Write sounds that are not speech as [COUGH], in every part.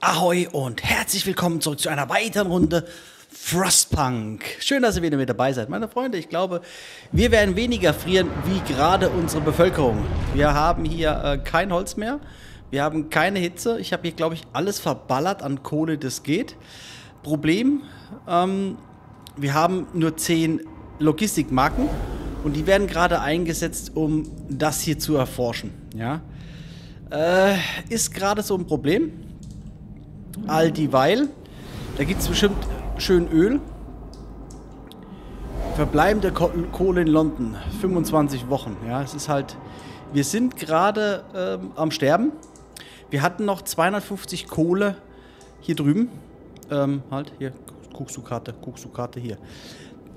Ahoi und herzlich willkommen zurück zu einer weiteren Runde Frostpunk. Schön, dass ihr wieder mit dabei seid. Meine Freunde, ich glaube, wir werden weniger frieren wie gerade unsere Bevölkerung. Wir haben hier äh, kein Holz mehr. Wir haben keine Hitze. Ich habe hier, glaube ich, alles verballert an Kohle, das geht. Problem, ähm, wir haben nur 10 Logistikmarken und die werden gerade eingesetzt, um das hier zu erforschen. Ja, äh, ist gerade so ein Problem. All dieweil, da gibt es bestimmt schön Öl. Verbleibende Kohle in London, 25 Wochen. Ja, es ist halt, wir sind gerade ähm, am Sterben. Wir hatten noch 250 Kohle hier drüben. Ähm, halt, hier, guckst du Karte, guckst du Karte hier.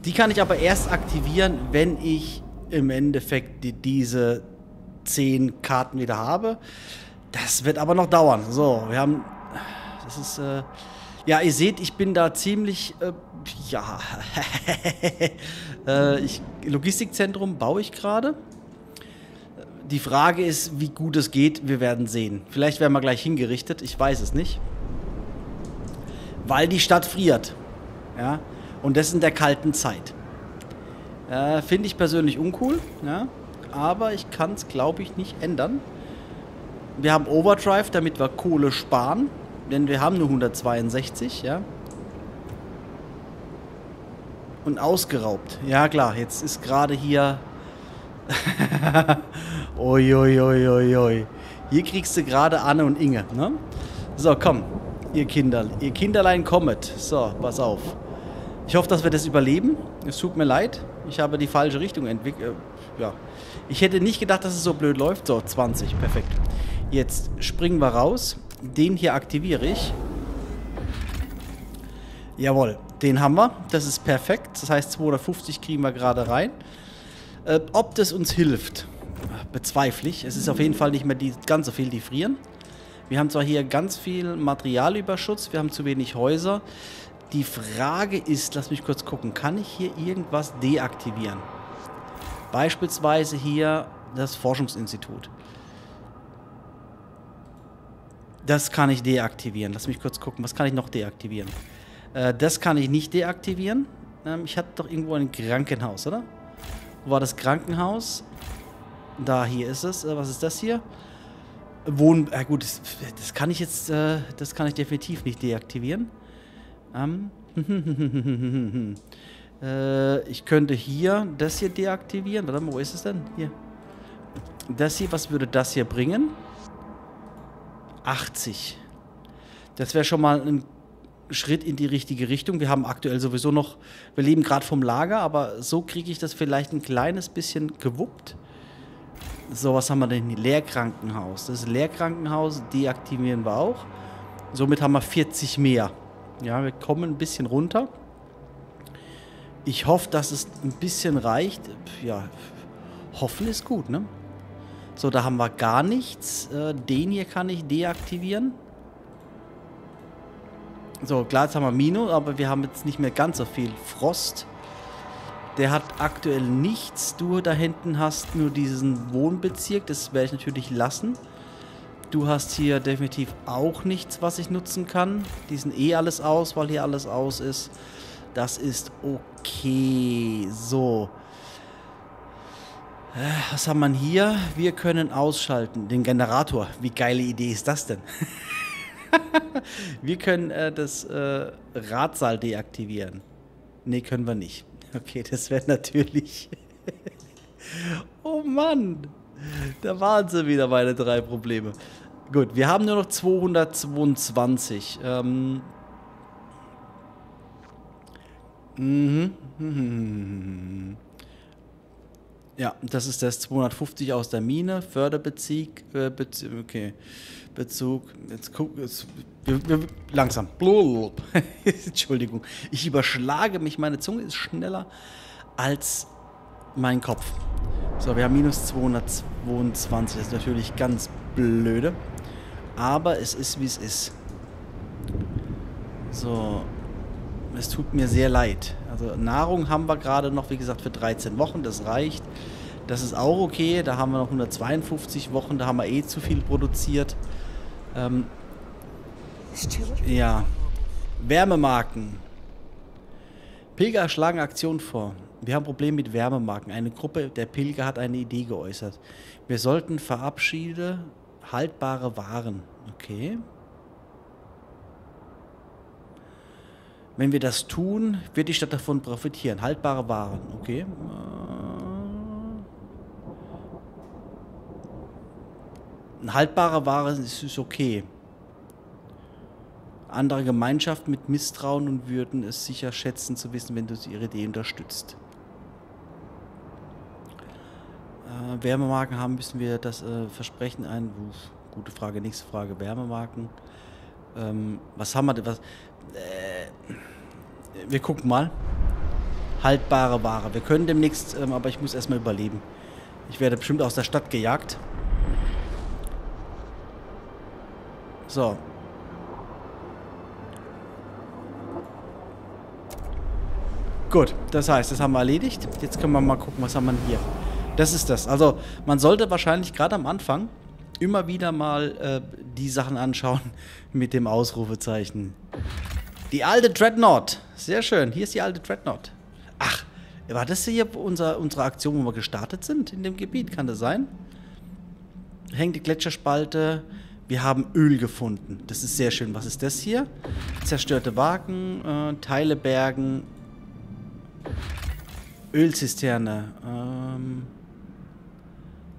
Die kann ich aber erst aktivieren, wenn ich im Endeffekt die, diese 10 Karten wieder habe. Das wird aber noch dauern. So, wir haben das ist, äh, ja, ihr seht, ich bin da ziemlich, äh, ja, [LAUGHS] äh, ich, Logistikzentrum baue ich gerade. Die Frage ist, wie gut es geht, wir werden sehen. Vielleicht werden wir gleich hingerichtet, ich weiß es nicht. Weil die Stadt friert. Ja, und das in der kalten Zeit. Äh, Finde ich persönlich uncool, ja, aber ich kann es, glaube ich, nicht ändern. Wir haben Overdrive, damit wir Kohle sparen denn wir haben nur 162, ja. Und ausgeraubt. Ja klar, jetzt ist gerade hier... [LAUGHS] oi, oi, oi, oi. Hier kriegst du gerade Anne und Inge, ne? So, komm, ihr Kinder, ihr Kinderlein kommet. So, pass auf. Ich hoffe, dass wir das überleben. Es tut mir leid. Ich habe die falsche Richtung entwickelt. Äh, ja. Ich hätte nicht gedacht, dass es so blöd läuft. So, 20. Perfekt. Jetzt springen wir raus. Den hier aktiviere ich. Jawohl, den haben wir. Das ist perfekt. Das heißt, 250 kriegen wir gerade rein. Äh, ob das uns hilft, bezweifle ich. Es ist auf jeden Fall nicht mehr die, ganz so viel, die frieren. Wir haben zwar hier ganz viel Materialüberschuss, wir haben zu wenig Häuser. Die Frage ist, lass mich kurz gucken, kann ich hier irgendwas deaktivieren? Beispielsweise hier das Forschungsinstitut. Das kann ich deaktivieren. Lass mich kurz gucken. Was kann ich noch deaktivieren? Äh, das kann ich nicht deaktivieren. Ähm, ich hatte doch irgendwo ein Krankenhaus, oder? Wo war das Krankenhaus? Da, hier ist es. Äh, was ist das hier? Wohn... Äh, gut, das, das, kann ich jetzt... Äh, das kann ich definitiv nicht deaktivieren. Ähm. [LAUGHS] äh, ich könnte hier das hier deaktivieren. Warte mal, wo ist es denn? Hier. Das hier, was würde das hier bringen? 80. Das wäre schon mal ein Schritt in die richtige Richtung. Wir haben aktuell sowieso noch, wir leben gerade vom Lager, aber so kriege ich das vielleicht ein kleines bisschen gewuppt. So, was haben wir denn hier? Lehrkrankenhaus. Das Lehrkrankenhaus deaktivieren wir auch. Somit haben wir 40 mehr. Ja, wir kommen ein bisschen runter. Ich hoffe, dass es ein bisschen reicht. Ja, hoffen ist gut, ne? So, da haben wir gar nichts. Äh, den hier kann ich deaktivieren. So, klar, jetzt haben wir Minus, aber wir haben jetzt nicht mehr ganz so viel Frost. Der hat aktuell nichts. Du da hinten hast nur diesen Wohnbezirk. Das werde ich natürlich lassen. Du hast hier definitiv auch nichts, was ich nutzen kann. Die sind eh alles aus, weil hier alles aus ist. Das ist okay. So. Äh, was haben wir hier? Wir können ausschalten. Den Generator. Wie geile Idee ist das denn? [LAUGHS] wir können äh, das äh, Radsaal deaktivieren. Nee, können wir nicht. Okay, das wäre natürlich... [LAUGHS] oh Mann! Da waren sie wieder, meine drei Probleme. Gut, wir haben nur noch 222. Ähm... Mhm. [LAUGHS] Ja, das ist das 250 aus der Mine, Förderbezug, äh, Bezug, okay, Bezug, jetzt guck, jetzt, wir, wir, langsam, [LAUGHS] Entschuldigung, ich überschlage mich, meine Zunge ist schneller als mein Kopf. So, wir haben minus 222, das ist natürlich ganz blöde, aber es ist, wie es ist. So, es tut mir sehr leid. Also Nahrung haben wir gerade noch, wie gesagt, für 13 Wochen, das reicht. Das ist auch okay, da haben wir noch 152 Wochen, da haben wir eh zu viel produziert. Ähm, Ja. Wärmemarken. Pilger schlagen Aktion vor. Wir haben Probleme mit Wärmemarken. Eine Gruppe der Pilger hat eine Idee geäußert. Wir sollten verabschiede haltbare Waren. Okay. Wenn wir das tun, wird die Stadt davon profitieren. Haltbare Waren. Okay. Eine haltbare Ware ist, ist okay. Andere Gemeinschaften mit Misstrauen und würden es sicher schätzen zu wissen, wenn du ihre Idee unterstützt. Äh, Wärmemarken haben, müssen wir das äh, Versprechen ein. Uff, gute Frage, nächste Frage. Wärmemarken. Ähm, was haben wir denn? Was, äh, wir gucken mal. Haltbare Ware. Wir können demnächst, ähm, aber ich muss erstmal überleben. Ich werde bestimmt aus der Stadt gejagt. So. Gut, das heißt, das haben wir erledigt. Jetzt können wir mal gucken, was haben wir hier. Das ist das. Also, man sollte wahrscheinlich gerade am Anfang immer wieder mal äh, die Sachen anschauen [LAUGHS] mit dem Ausrufezeichen. Die alte Dreadnought. Sehr schön. Hier ist die alte Dreadnought. Ach, war das hier unser, unsere Aktion, wo wir gestartet sind in dem Gebiet? Kann das sein? Hängt die Gletscherspalte. Wir haben Öl gefunden. Das ist sehr schön. Was ist das hier? Zerstörte Wagen, äh, Teile bergen, Ölzisterne. Ähm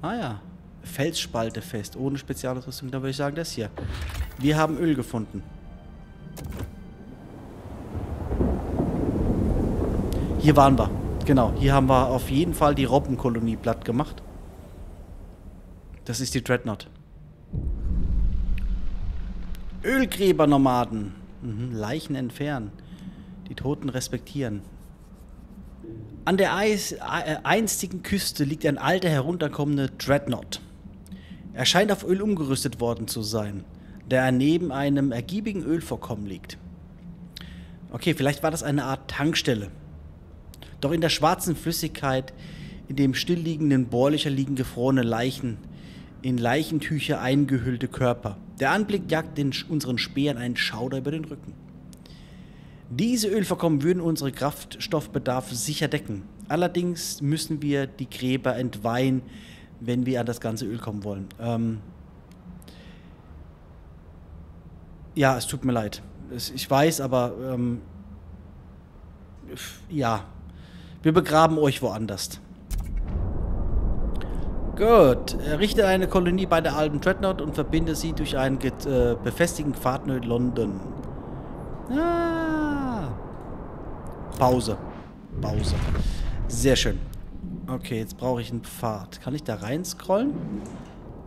ah ja. Felsspalte fest, ohne Spezialausrüstung. Da würde ich sagen, das hier. Wir haben Öl gefunden. Hier waren wir. Genau, hier haben wir auf jeden Fall die Robbenkolonie platt gemacht. Das ist die Dreadnought. Ölgräbernomaden. Mhm, Leichen entfernen. Die Toten respektieren. An der Eis, äh, einstigen Küste liegt ein alter herunterkommender Dreadnought. Er scheint auf Öl umgerüstet worden zu sein, da er neben einem ergiebigen Ölvorkommen liegt. Okay, vielleicht war das eine Art Tankstelle. Doch in der schwarzen Flüssigkeit, in dem stillliegenden Bohrlöcher liegen gefrorene Leichen, in Leichentücher eingehüllte Körper. Der Anblick jagt den, unseren Speeren einen Schauder über den Rücken. Diese Ölvorkommen würden unseren Kraftstoffbedarf sicher decken. Allerdings müssen wir die Gräber entweihen, wenn wir an das ganze Öl kommen wollen. Ähm ja, es tut mir leid. Ich weiß, aber ähm ja, wir begraben euch woanders. Gut, errichte eine Kolonie bei der alten Dreadnought und verbinde sie durch einen äh, befestigten Pfad in London. Ah. Pause. Pause. Sehr schön. Okay, jetzt brauche ich einen Pfad. Kann ich da rein scrollen?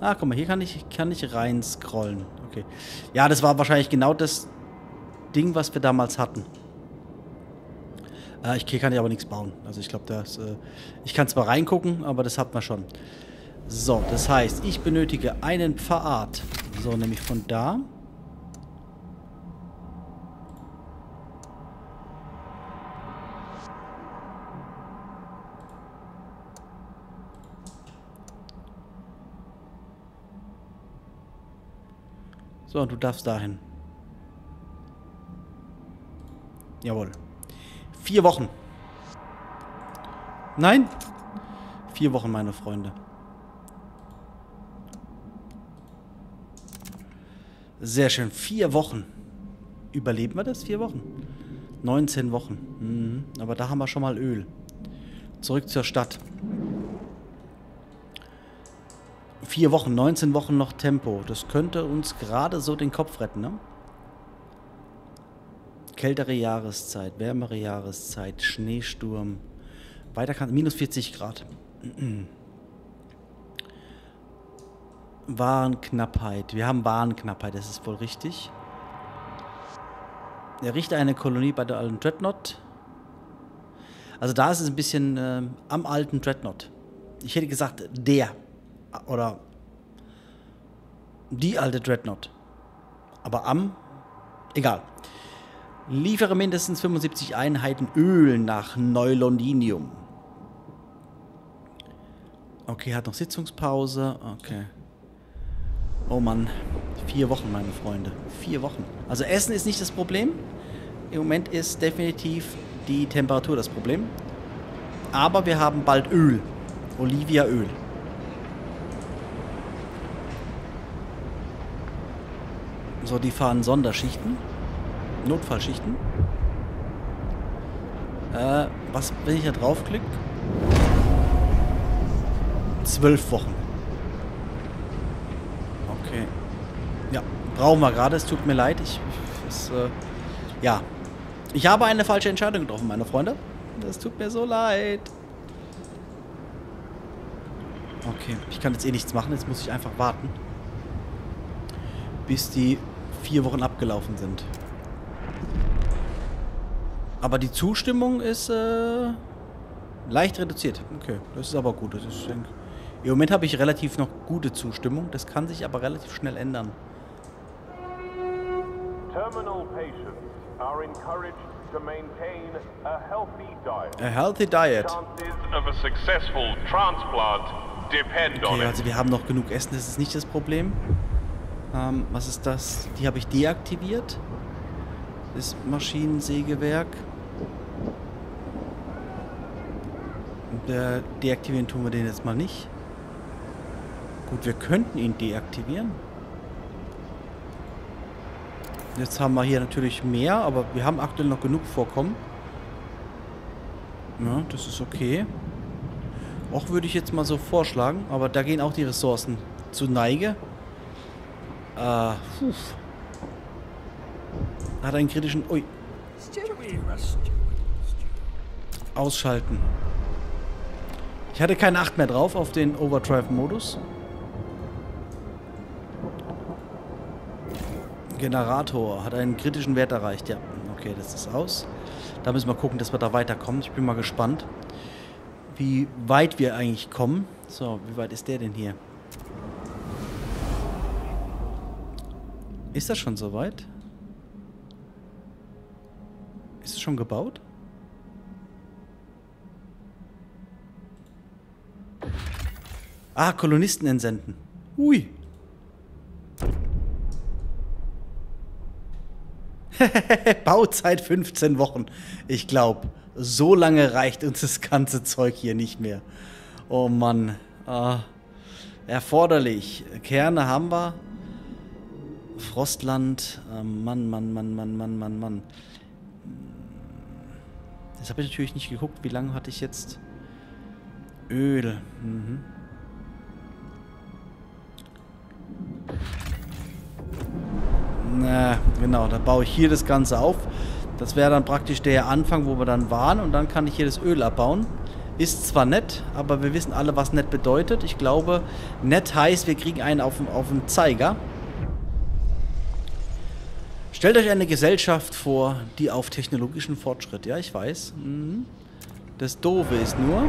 Ah, guck mal, hier kann ich, kann ich rein scrollen. Okay. Ja, das war wahrscheinlich genau das Ding, was wir damals hatten. Äh, ich, kann ich aber nichts bauen. Also ich glaube, das... Äh, ich kann zwar reingucken, aber das hat man schon. So, das heißt, ich benötige einen Pfad. So, nämlich von da. So, du darfst dahin. Jawohl. Vier Wochen. Nein? Vier Wochen, meine Freunde. Sehr schön. Vier Wochen. Überleben wir das? Vier Wochen? 19 Wochen. Mhm. Aber da haben wir schon mal Öl. Zurück zur Stadt. Vier Wochen, 19 Wochen noch Tempo. Das könnte uns gerade so den Kopf retten, ne? Kältere Jahreszeit, wärmere Jahreszeit, Schneesturm. Weiter kann minus 40 Grad. Warenknappheit. Wir haben Warenknappheit, das ist wohl richtig. Errichte eine Kolonie bei der alten Dreadnought. Also da ist es ein bisschen äh, am alten Dreadnought. Ich hätte gesagt, der oder die alte Dreadnought. Aber am, egal. Liefere mindestens 75 Einheiten Öl nach Neulondinium. Okay, hat noch Sitzungspause. Okay. Oh Mann. Vier Wochen, meine Freunde. Vier Wochen. Also Essen ist nicht das Problem. Im Moment ist definitiv die Temperatur das Problem. Aber wir haben bald Öl. Olivia-Öl. So, die fahren Sonderschichten. Notfallschichten. Äh, was, wenn ich hier draufklicke? Zwölf Wochen. Okay. Ja, brauchen wir gerade. Es tut mir leid. Ich, es, äh, ja. Ich habe eine falsche Entscheidung getroffen, meine Freunde. Das tut mir so leid. Okay, ich kann jetzt eh nichts machen. Jetzt muss ich einfach warten. Bis die vier Wochen abgelaufen sind. Aber die Zustimmung ist äh, leicht reduziert. Okay, das ist aber gut. Das ist, Im Moment habe ich relativ noch gute Zustimmung. Das kann sich aber relativ schnell ändern. Terminal patients are encouraged to maintain a healthy diet. A healthy diet. Chances of a successful transplant depend okay. Also wir haben noch genug Essen, das ist nicht das Problem. Ähm, was ist das? Die habe ich deaktiviert. Das Maschinensägewerk. Der deaktivieren tun wir den jetzt mal nicht. Gut, wir könnten ihn deaktivieren. Jetzt haben wir hier natürlich mehr, aber wir haben aktuell noch genug Vorkommen. Ja, das ist okay. Auch würde ich jetzt mal so vorschlagen, aber da gehen auch die Ressourcen zu Neige. Äh, puh. Hat einen kritischen... Ui. Ausschalten. Ich hatte keine Acht mehr drauf auf den Overdrive-Modus. Generator hat einen kritischen Wert erreicht. Ja, okay, das ist aus. Da müssen wir gucken, dass wir da weiterkommen. Ich bin mal gespannt, wie weit wir eigentlich kommen. So, wie weit ist der denn hier? Ist das schon soweit? Ist es schon gebaut? Ah, Kolonisten entsenden. Ui. [LAUGHS] Bauzeit 15 Wochen. Ich glaube, so lange reicht uns das ganze Zeug hier nicht mehr. Oh Mann. Ah, erforderlich. Kerne haben wir. Frostland. Oh Mann, Mann, Mann, Mann, Mann, Mann, Mann. Das habe ich natürlich nicht geguckt. Wie lange hatte ich jetzt? Öl. Mhm. Na, genau, dann baue ich hier das Ganze auf. Das wäre dann praktisch der Anfang, wo wir dann waren. Und dann kann ich hier das Öl abbauen. Ist zwar nett, aber wir wissen alle, was nett bedeutet. Ich glaube, nett heißt, wir kriegen einen auf, auf den Zeiger. Stellt euch eine Gesellschaft vor, die auf technologischen Fortschritt... Ja, ich weiß. Mhm. Das Doofe ist nur...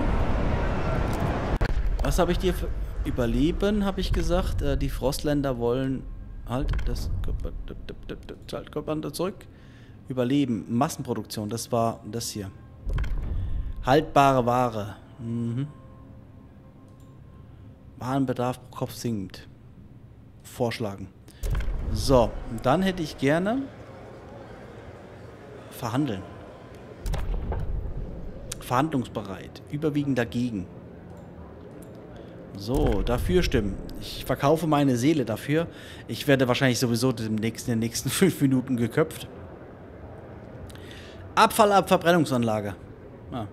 Was habe ich dir für... Überleben, habe ich gesagt. Äh, die Frostländer wollen halt das Schaltkommando zurück. Überleben, Massenproduktion, das war das hier. Haltbare Ware. Mhm. Warenbedarf pro Kopf sinkt. Vorschlagen. So, dann hätte ich gerne verhandeln. Verhandlungsbereit. Überwiegend dagegen. So, dafür stimmen. Ich verkaufe meine Seele dafür. Ich werde wahrscheinlich sowieso demnächst in den nächsten [LAUGHS] fünf Minuten geköpft. Abfallabverbrennungsanlage. Ah.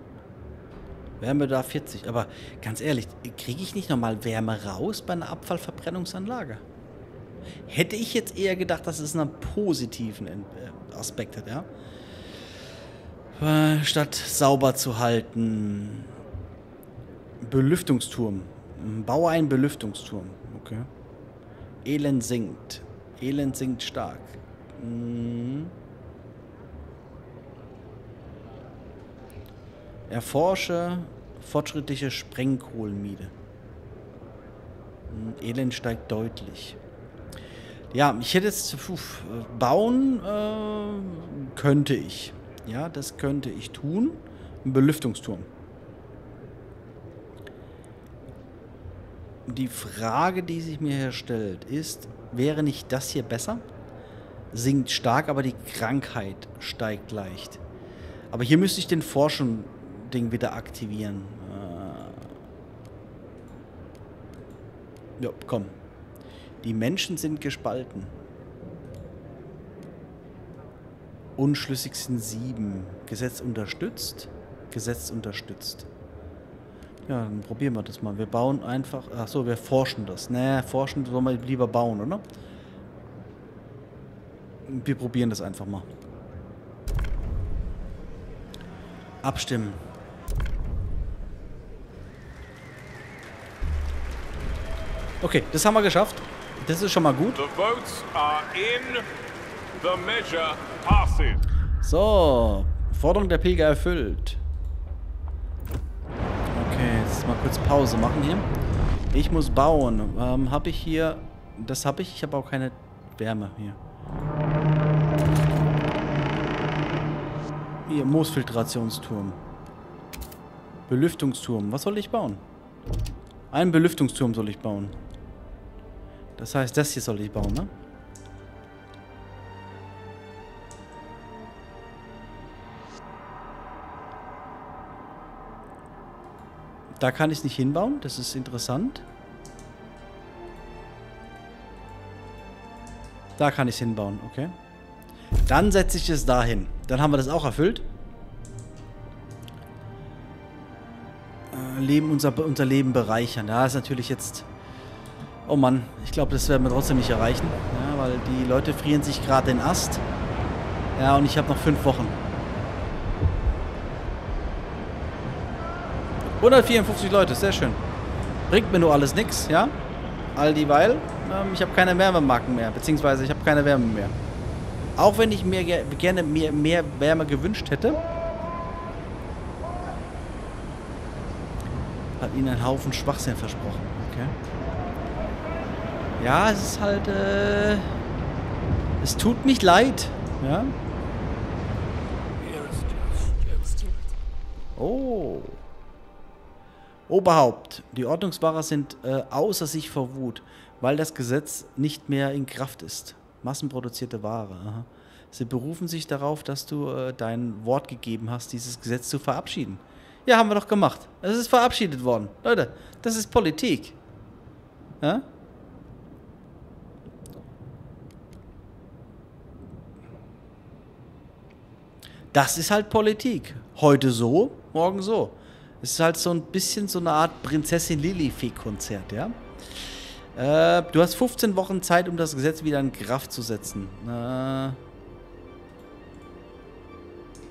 Wärme da 40. Aber ganz ehrlich, kriege ich nicht nochmal Wärme raus bei einer Abfallverbrennungsanlage? Hätte ich jetzt eher gedacht, dass es einen positiven äh, Aspekt hat, ja? Äh, statt sauber zu halten. Belüftungsturm. Baue einen Belüftungsturm. Okay. Elend sinkt. Elend sinkt stark. Mhm. Erforsche fortschrittliche Sprengkohlenmiede. Mhm. Elend steigt deutlich. Ja, ich hätte jetzt puh, bauen äh, könnte ich. Ja, das könnte ich tun. Ein Belüftungsturm. Die Frage, die sich mir hier stellt, ist, wäre nicht das hier besser? Sinkt stark, aber die Krankheit steigt leicht. Aber hier müsste ich den Forschung-Ding wieder aktivieren. Äh ja, komm. Die Menschen sind gespalten. Unschlüssig sind sieben. Gesetz unterstützt. Gesetz unterstützt. Ja, dann probieren wir das mal. Wir bauen einfach... Achso, wir forschen das. Naja, forschen sollen wir lieber bauen, oder? Wir probieren das einfach mal. Abstimmen. Okay, das haben wir geschafft. Das ist schon mal gut. The votes are in. The measure passes. So, Forderung der Pilger erfüllt. Jetzt mal kurz Pause machen hier. Ich muss bauen. Ähm, habe ich hier... Das habe ich. Ich habe auch keine Wärme hier. Hier, Moosfiltrationsturm. Belüftungsturm. Was soll ich bauen? Einen Belüftungsturm soll ich bauen. Das heißt, das hier soll ich bauen, ne? Da kann ich es nicht hinbauen. Das ist interessant. Da kann ich es hinbauen, okay. Dann setze ich es dahin. Dann haben wir das auch erfüllt. Äh, Leben, unser, unser Leben bereichern. Ja, ist natürlich jetzt... Oh Mann, ich glaube, das werden wir trotzdem nicht erreichen. Ja, weil die Leute frieren sich gerade den Ast. Ja, und ich habe noch fünf Wochen. 154 Leute, sehr schön. Bringt mir nur alles nichts, ja? All dieweil, ähm, ich habe keine Wärmemarken mehr, beziehungsweise ich habe keine Wärme mehr. Auch wenn ich mir ge gerne mehr, mehr Wärme gewünscht hätte. Hat ihnen einen Haufen Schwachsinn versprochen, okay? Ja, es ist halt, äh, Es tut mich leid, ja? Oh. Oberhaupt, die Ordnungswahrer sind äh, außer sich vor Wut, weil das Gesetz nicht mehr in Kraft ist. Massenproduzierte Ware. Aha. Sie berufen sich darauf, dass du äh, dein Wort gegeben hast, dieses Gesetz zu verabschieden. Ja, haben wir doch gemacht. Es ist verabschiedet worden. Leute, das ist Politik. Ja? Das ist halt Politik. Heute so, morgen so. Es ist halt so ein bisschen so eine Art Prinzessin Lilifee-Konzert, ja? Äh, du hast 15 Wochen Zeit, um das Gesetz wieder in Kraft zu setzen. Äh,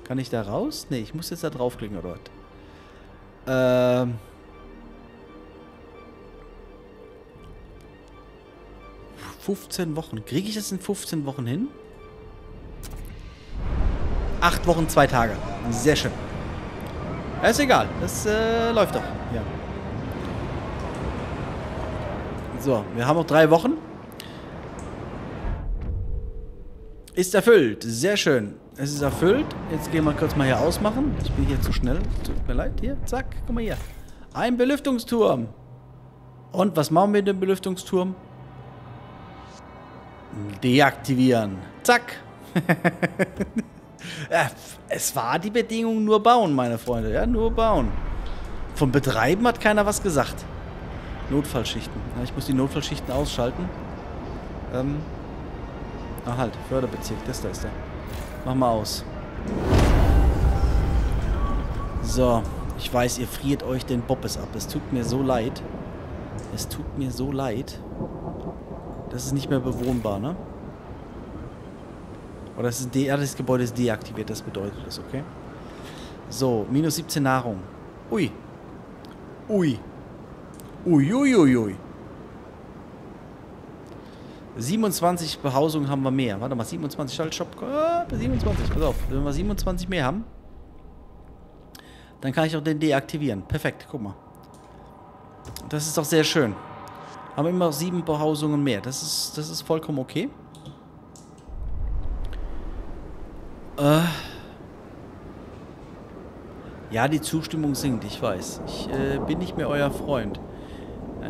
kann ich da raus? Ne, ich muss jetzt da draufklicken, oder was? Ähm... 15 Wochen. Kriege ich das in 15 Wochen hin? 8 Wochen, 2 Tage. Sehr schön. Ja, ist egal. Das äh, läuft doch. Ja. So, wir haben noch drei Wochen. Ist erfüllt. Sehr schön. Es ist erfüllt. Jetzt gehen wir kurz mal hier ausmachen. Ich bin hier zu schnell. Tut mir leid. Hier, zack. Guck mal hier. Ein Belüftungsturm. Und was machen wir mit dem Belüftungsturm? Deaktivieren. Zack. [LAUGHS] es war die Bedingung nur bauen, meine Freunde. Ja, nur bauen. Vom Betreiben hat keiner was gesagt. Notfallschichten. Ich muss die Notfallschichten ausschalten. Ähm. Ah, halt. Förderbezirk. Das da ist der. Mach mal aus. So. Ich weiß, ihr friert euch den Bobbes ab. Es tut mir so leid. Es tut mir so leid. Das ist nicht mehr bewohnbar, ne? Oder das, ist ja, das Gebäude ist deaktiviert, das bedeutet das, okay? So, minus 17 Nahrung. Ui. Ui. Uiuiuiui. Ui, ui. 27 Behausungen haben wir mehr. Warte mal, 27 Schaltshop. Ah, 27, pass auf. Wenn wir 27 mehr haben, dann kann ich auch den deaktivieren. Perfekt, guck mal. Das ist doch sehr schön. Haben immer sieben Behausungen mehr. Das ist, das ist vollkommen okay. Äh. Ja, die Zustimmung sinkt, ich weiß. Ich äh, bin nicht mehr euer Freund.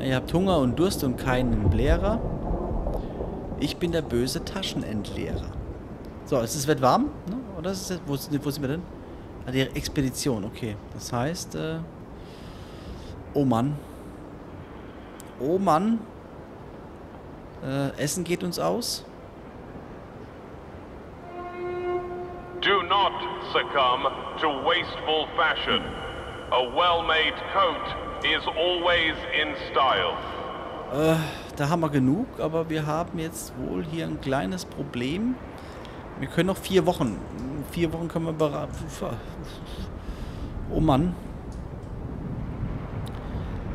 Ihr habt Hunger und Durst und keinen Blärer. Ich bin der böse Taschenentleerer. So, es ist wird warm, ne? Oder ist es, wo, wo sind wir denn? Ah, die Expedition, okay. Das heißt, äh, oh Mann. Oh Mann. Äh, Essen geht uns aus. Succumb to wasteful fashion. A well-made coat is always in style. Äh, da haben wir genug, aber wir haben jetzt wohl hier ein kleines Problem. Wir können noch vier Wochen. Vier Wochen können wir beraten. Oh Mann.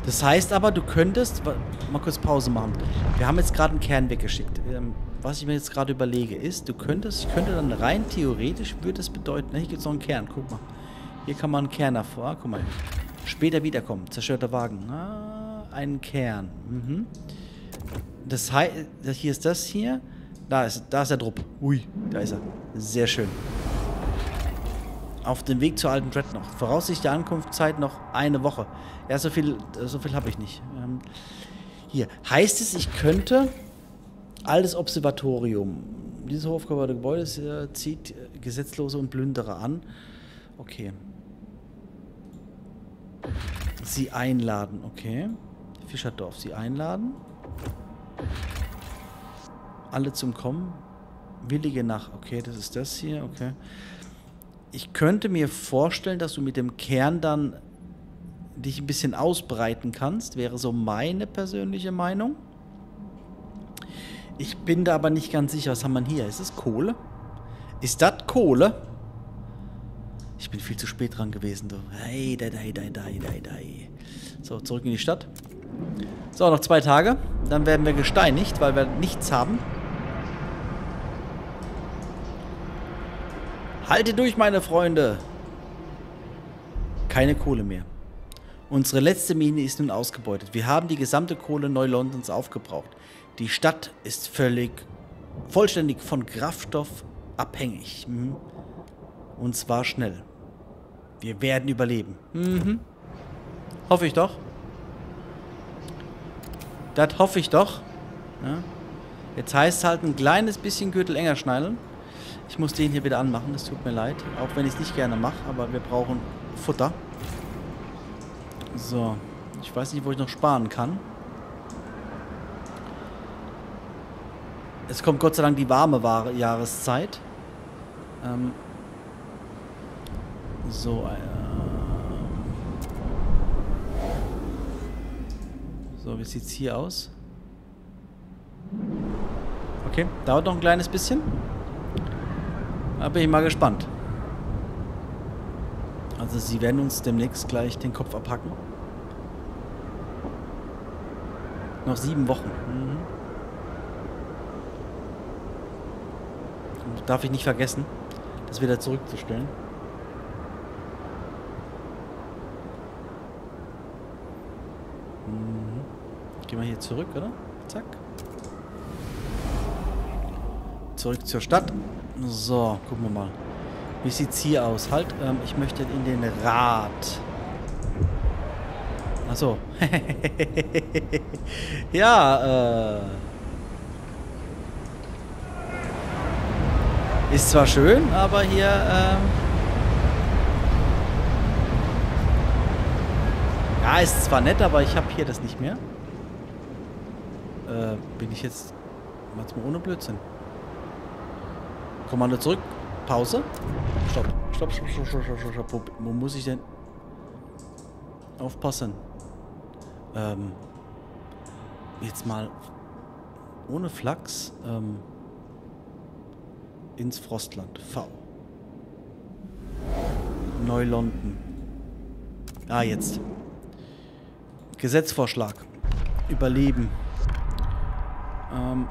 Das heißt aber, du könntest... Mal kurz Pause machen. Wir haben jetzt gerade einen Kern weggeschickt. Was ich mir jetzt gerade überlege, ist, du könntest... Ich könnte dann rein theoretisch, würde es bedeuten... Na, hier gibt es noch einen Kern. Guck mal. Hier kann man einen Kern davor. Guck mal. Später wiederkommen. Zerstörter Wagen. Ah, ein Kern. Mhm. Das heißt... Hier ist das hier. Da ist, da ist der Drupp. Ui, da ist er. Sehr schön. Auf dem Weg zur alten Dreadnought. Voraussichtliche Ankunftszeit noch eine Woche. Ja, so viel, so viel habe ich nicht. Ähm, hier. Heißt es, ich könnte altes Observatorium. Dieses hochgebaute Gebäude zieht Gesetzlose und Plünderer an. Okay. Sie einladen, okay. Fischerdorf, sie einladen. Alle zum Kommen. Willige nach. Okay, das ist das hier. Okay. Ich könnte mir vorstellen, dass du mit dem Kern dann dich ein bisschen ausbreiten kannst. Wäre so meine persönliche Meinung. Ich bin da aber nicht ganz sicher. Was haben wir hier? Ist es Kohle? Ist das Kohle? Ich bin viel zu spät dran gewesen, du. Hey, dai, dai, dai, dai, dai, dai. So, zurück in die Stadt. So, noch zwei Tage. Dann werden wir gesteinigt, weil wir nichts haben. Haltet durch, meine Freunde! Keine Kohle mehr. Unsere letzte Mine ist nun ausgebeutet. Wir haben die gesamte Kohle Neu-Londons aufgebraucht. Die Stadt ist völlig, vollständig von Kraftstoff abhängig. Mhm. Und zwar schnell. Wir werden überleben. Mhm. Hoffe ich doch. Das hoffe ich doch. Ja. Jetzt heißt es halt ein kleines bisschen Gürtel enger schnallen. Ich muss den hier wieder anmachen, das tut mir leid. Auch wenn ich es nicht gerne mache, aber wir brauchen Futter. So. Ich weiß nicht, wo ich noch sparen kann. Es kommt Gott sei Dank die warme Jahreszeit. Ähm so, äh So, wie sieht es hier aus? Okay, dauert noch ein kleines bisschen. Da bin ich mal gespannt. Also sie werden uns demnächst gleich den Kopf abhacken. Noch sieben Wochen. Mhm. Darf ich nicht vergessen, das wieder zurückzustellen. Mhm. Gehen wir hier zurück, oder? Zack. Zurück zur Stadt. So, gucken wir mal. Wie sieht's hier aus? Halt, ähm, ich möchte in den Rad. Achso. [LAUGHS] ja, äh. Ist zwar schön, aber hier, ähm. Ja, ist zwar nett, aber ich habe hier das nicht mehr. Äh, bin ich jetzt... Mal ohne Blödsinn. Kommando zurück. Pause. Stopp. Stopp, stopp, stopp, stopp, stopp, stopp. Wo, wo muss ich denn? Aufpassen. Ähm. Jetzt mal ohne Flachs ähm, ins Frostland. V. Neu-London. Ah, jetzt. Gesetzvorschlag. Überleben. Ähm,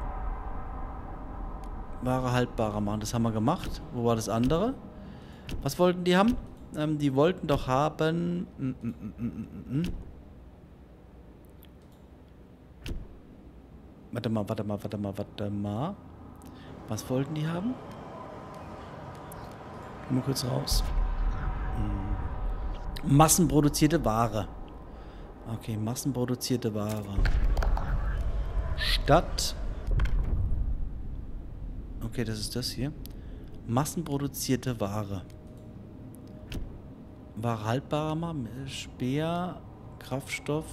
Ware haltbarer machen. Das haben wir gemacht. Wo war das andere? Was wollten die haben? Ähm, die wollten doch haben... Mm, mm, mm, warte mal, warte mal, warte mal, warte mal. Was wollten die haben? Mal kurz raus. Massenproduzierte Ware. Okay, massenproduzierte Ware. Stadt Okay, das ist das hier. Massenproduzierte Ware. Ware haltbarer Speer, Kraftstoff.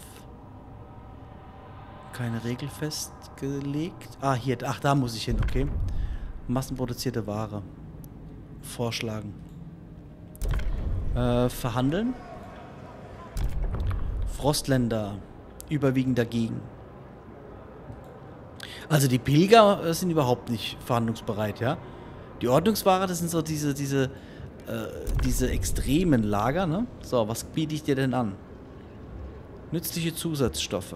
Keine Regel festgelegt. Ah, hier, ach, da muss ich hin, okay. Massenproduzierte Ware. Vorschlagen. Äh, verhandeln. Frostländer überwiegend dagegen. Also die Pilger äh, sind überhaupt nicht verhandlungsbereit, ja. Die Ordnungsware, das sind so diese, diese, äh, diese extremen Lager, ne? So, was biete ich dir denn an? Nützliche Zusatzstoffe.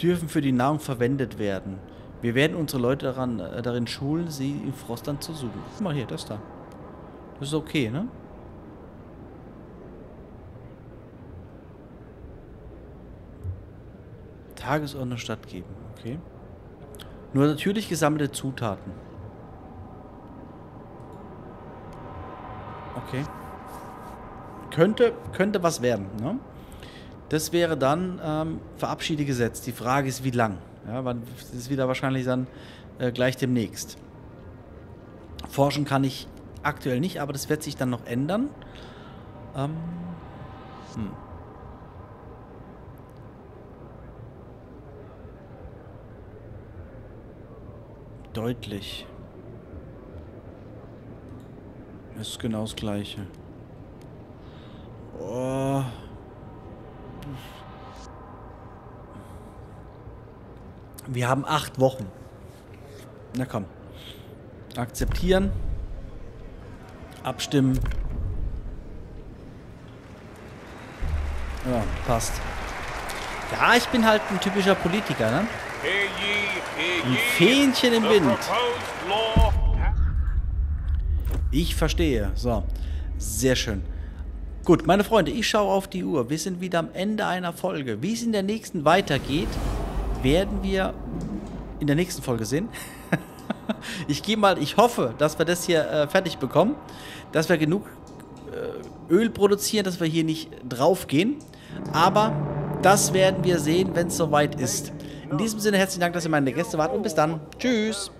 Dürfen für die Nahrung verwendet werden. Wir werden unsere Leute daran, äh, darin schulen, sie im Frostland zu suchen. Guck mal hier, das da. Das ist okay, ne? Tagesordnung stattgeben. Okay. Nur natürlich gesammelte Zutaten. Okay. Könnte, könnte was werden, ne? Das wäre dann ähm, verabschiede Gesetz. Die Frage ist, wie lang? Ja, das ist wieder wahrscheinlich dann äh, gleich demnächst. Forschen kann ich aktuell nicht, aber das wird sich dann noch ändern. Ähm, hm. Deutlich. Das ist genau das gleiche. Oh. Wir haben acht Wochen. Na komm. Akzeptieren. Abstimmen. Ja, passt. Ja, ich bin halt ein typischer Politiker, ne? Ein Fähnchen im Wind. Ich verstehe. So, sehr schön. Gut, meine Freunde, ich schaue auf die Uhr. Wir sind wieder am Ende einer Folge. Wie es in der nächsten weitergeht, werden wir in der nächsten Folge sehen. [LAUGHS] ich gehe mal, ich hoffe, dass wir das hier äh, fertig bekommen, dass wir genug äh, Öl produzieren, dass wir hier nicht draufgehen. Aber das werden wir sehen, wenn es soweit ist. In diesem Sinne herzlichen Dank, dass ihr meine Gäste wart und bis dann. Tschüss.